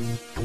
Música